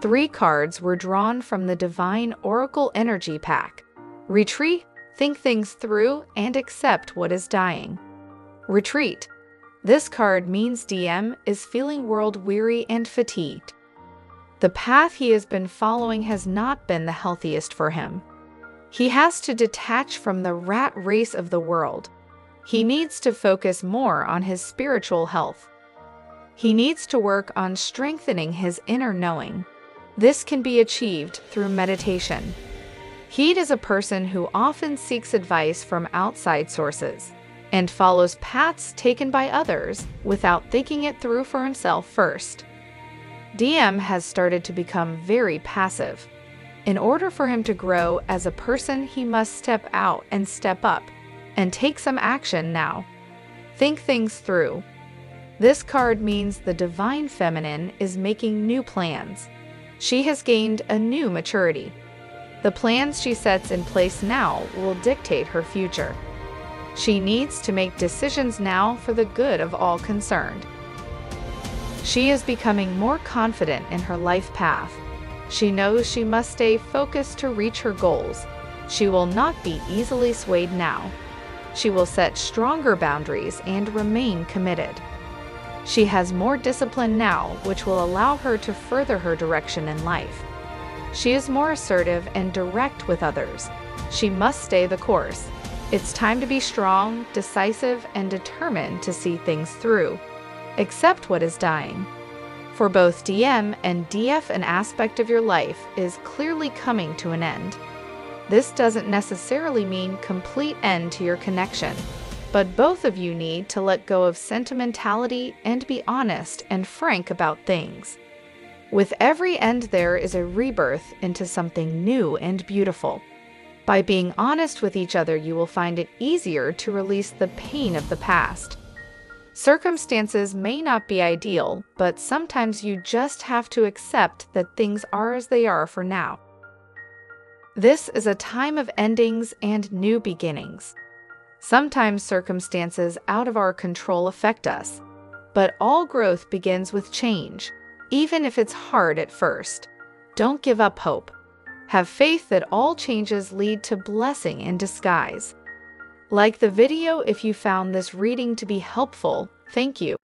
Three cards were drawn from the Divine Oracle Energy Pack. Retreat, think things through, and accept what is dying. Retreat. This card means DM is feeling world weary and fatigued. The path he has been following has not been the healthiest for him. He has to detach from the rat race of the world. He needs to focus more on his spiritual health. He needs to work on strengthening his inner knowing. This can be achieved through meditation. Heed is a person who often seeks advice from outside sources and follows paths taken by others without thinking it through for himself first. DM has started to become very passive. In order for him to grow as a person, he must step out and step up and take some action now. Think things through. This card means the Divine Feminine is making new plans. She has gained a new maturity. The plans she sets in place now will dictate her future. She needs to make decisions now for the good of all concerned. She is becoming more confident in her life path she knows she must stay focused to reach her goals. She will not be easily swayed now. She will set stronger boundaries and remain committed. She has more discipline now, which will allow her to further her direction in life. She is more assertive and direct with others. She must stay the course. It's time to be strong, decisive, and determined to see things through. Accept what is dying. For both DM and DF, an aspect of your life is clearly coming to an end. This doesn't necessarily mean complete end to your connection, but both of you need to let go of sentimentality and be honest and frank about things. With every end, there is a rebirth into something new and beautiful. By being honest with each other, you will find it easier to release the pain of the past. Circumstances may not be ideal, but sometimes you just have to accept that things are as they are for now. This is a time of endings and new beginnings. Sometimes circumstances out of our control affect us, but all growth begins with change, even if it's hard at first. Don't give up hope. Have faith that all changes lead to blessing in disguise. Like the video if you found this reading to be helpful. Thank you.